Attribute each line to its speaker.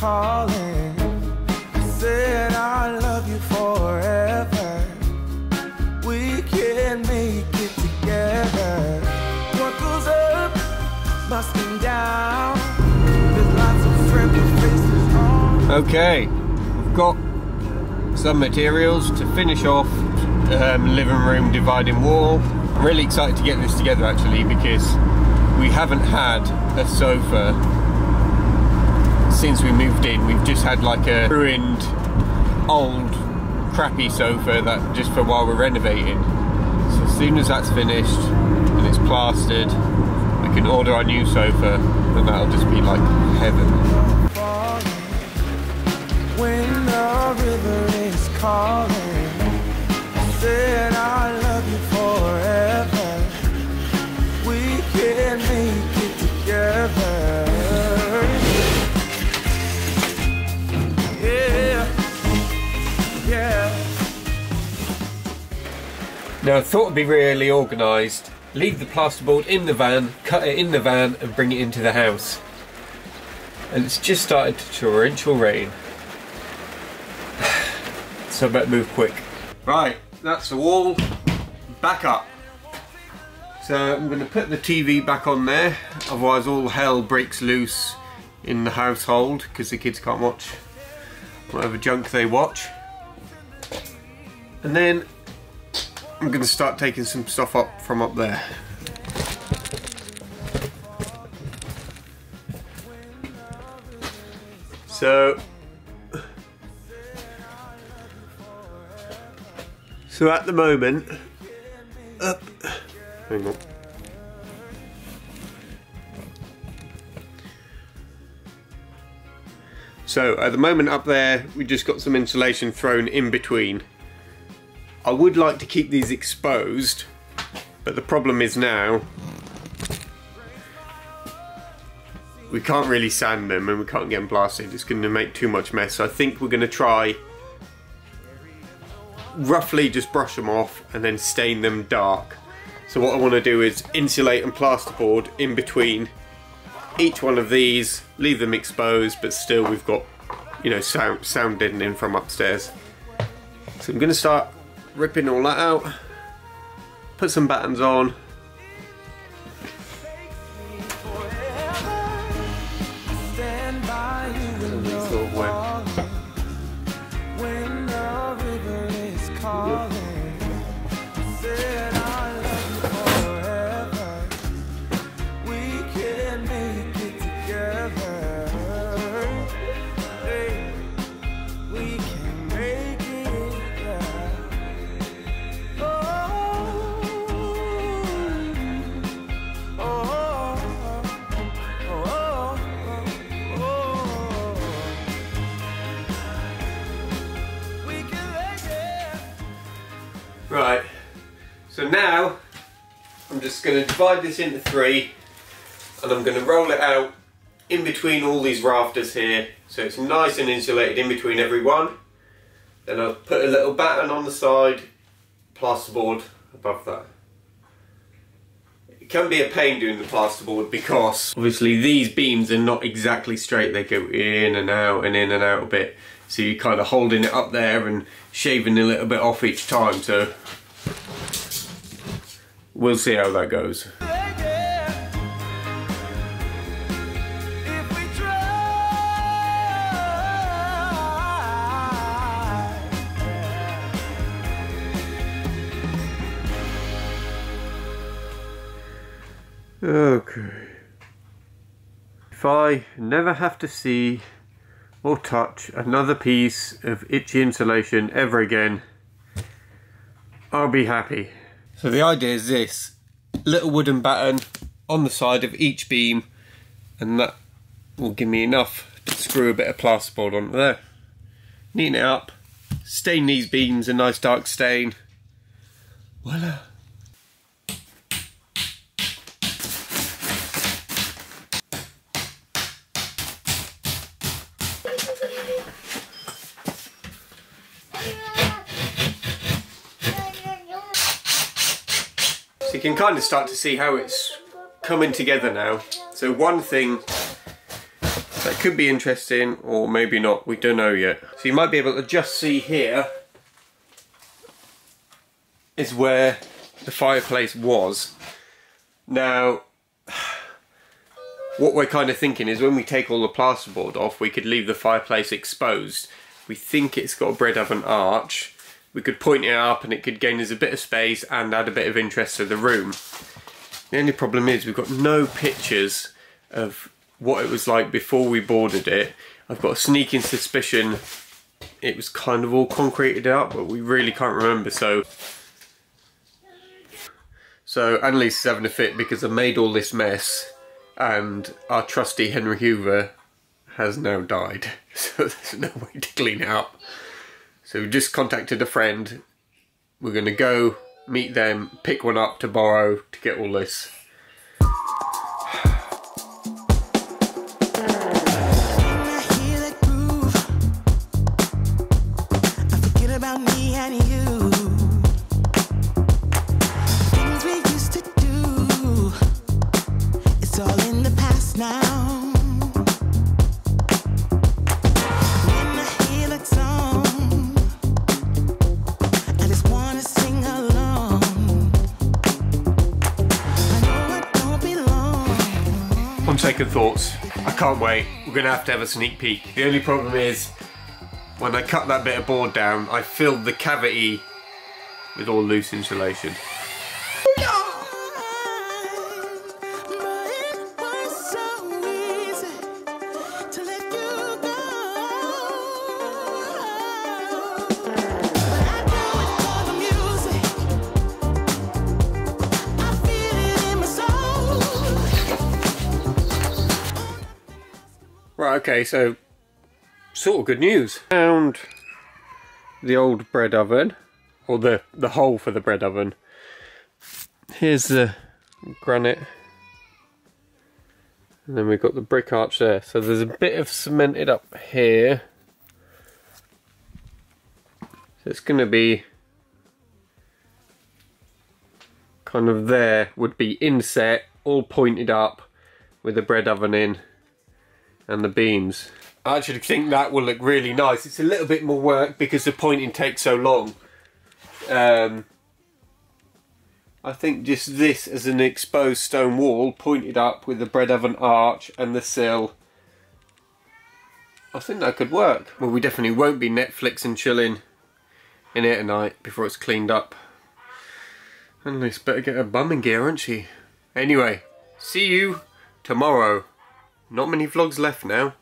Speaker 1: calling. Said I love you forever. We can make it together. What goes up must come down.
Speaker 2: Okay, we've got some materials to finish off um, living room dividing wall. I'm really excited to get this together actually because we haven't had a sofa since we moved in. We've just had like a ruined old crappy sofa that just for while we're renovating. So as soon as that's finished and it's plastered, we can order our new sofa and that'll just be like heaven. Now I thought it'd be really organised. Leave the plasterboard in the van, cut it in the van and bring it into the house. And it's just started to torrential rain. so I better move quick. Right, that's the wall. Back up. So I'm going to put the TV back on there, otherwise all hell breaks loose in the household because the kids can't watch whatever junk they watch. And then I'm going to start taking some stuff up from up there. So, so at the moment, up, hang on. So at the moment up there, we just got some insulation thrown in between. I would like to keep these exposed, but the problem is now we can't really sand them and we can't get them blasted. It's going to make too much mess. So I think we're going to try roughly just brush them off and then stain them dark. So what I want to do is insulate and plasterboard in between each one of these, leave them exposed, but still we've got, you know, sound, sound deadening from upstairs. So I'm going to start ripping all that out, put some battens on, now I'm just going to divide this into three and I'm going to roll it out in between all these rafters here so it's nice and insulated in between every one. Then I'll put a little batten on the side, plasterboard above that. It can be a pain doing the plasterboard because obviously these beams are not exactly straight, they go in and out and in and out a bit. So you're kind of holding it up there and shaving a little bit off each time so we'll see how that goes. Okay. If I never have to see or touch another piece of itchy insulation ever again, I'll be happy. So the idea is this little wooden batten on the side of each beam, and that will give me enough to screw a bit of plasterboard onto there. Neaten it up, stain these beams a nice dark stain. Voila. You can kind of start to see how it's coming together now. So one thing that could be interesting or maybe not, we don't know yet. So you might be able to just see here is where the fireplace was. Now, what we're kind of thinking is when we take all the plasterboard off, we could leave the fireplace exposed. We think it's got a bread oven arch. We could point it up and it could gain us a bit of space and add a bit of interest to the room. The only problem is we've got no pictures of what it was like before we boarded it. I've got a sneaking suspicion it was kind of all concreted out, but we really can't remember, so... So Annalise is having a fit because I made all this mess and our trusty Henry Hoover has now died. So there's no way to clean it up. So we just contacted a friend. We're going to go meet them, pick one up to borrow to get all this second thoughts, I can't wait. We're gonna have to have a sneak peek. The only problem is, when I cut that bit of board down, I filled the cavity with all loose insulation. Okay, so sort of good news. Found the old bread oven, or the, the hole for the bread oven. Here's the granite. And then we've got the brick arch there. So there's a bit of cemented up here. So it's going to be kind of there, would be inset, all pointed up with the bread oven in and the beams. I actually think that will look really nice. It's a little bit more work because the pointing takes so long. Um, I think just this as an exposed stone wall pointed up with the bread oven arch and the sill. I think that could work. Well, we definitely won't be Netflix and chilling in here tonight before it's cleaned up. Annalise better get her bum in gear, aren't she? Anyway, see you tomorrow. Not many vlogs left now.